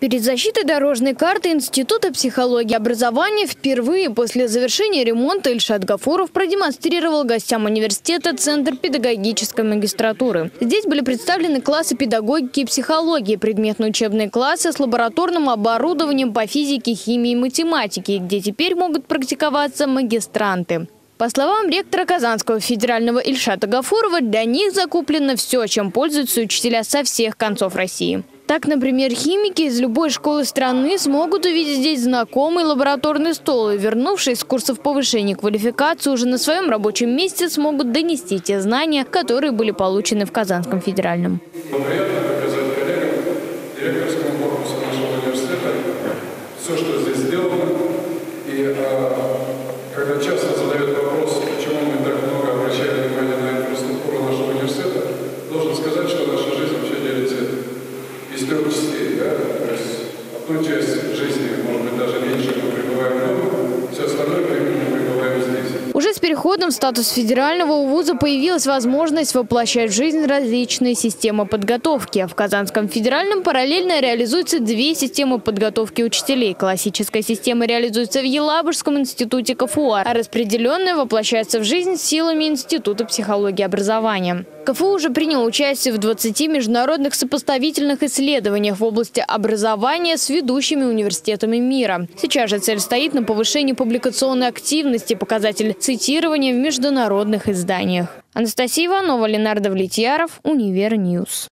Перед защитой дорожной карты Института психологии и образования впервые после завершения ремонта Ильшат Гафуров продемонстрировал гостям университета Центр педагогической магистратуры. Здесь были представлены классы педагогики и психологии, предметно-учебные классы с лабораторным оборудованием по физике, химии и математике, где теперь могут практиковаться магистранты. По словам ректора Казанского федерального Ильшата Гафурова, для них закуплено все, чем пользуются учителя со всех концов России. Так, например, химики из любой школы страны смогут увидеть здесь знакомый лабораторный стол и, вернувшись с курсов повышения квалификации, уже на своем рабочем месте смогут донести те знания, которые были получены в Казанском федеральном. Приятно показать коллегам, директорскому корпусу нашего университета все, что здесь сделано. Частей. Да? То есть одну часть жизни, может быть, даже меньше мы пребываем дома, все остальное время. В статус федерального у вуза появилась возможность воплощать в жизнь различные системы подготовки. В Казанском федеральном параллельно реализуются две системы подготовки учителей. Классическая система реализуется в Елабужском институте КФУ, а распределенная воплощается в жизнь силами Института психологии и образования. КФУ уже принял участие в 20 международных сопоставительных исследованиях в области образования с ведущими университетами мира. Сейчас же цель стоит на повышении публикационной активности, показатель цитирования в международных изданиях. Анастасия Иванова, Ленардо Влетьяров, Универньюз.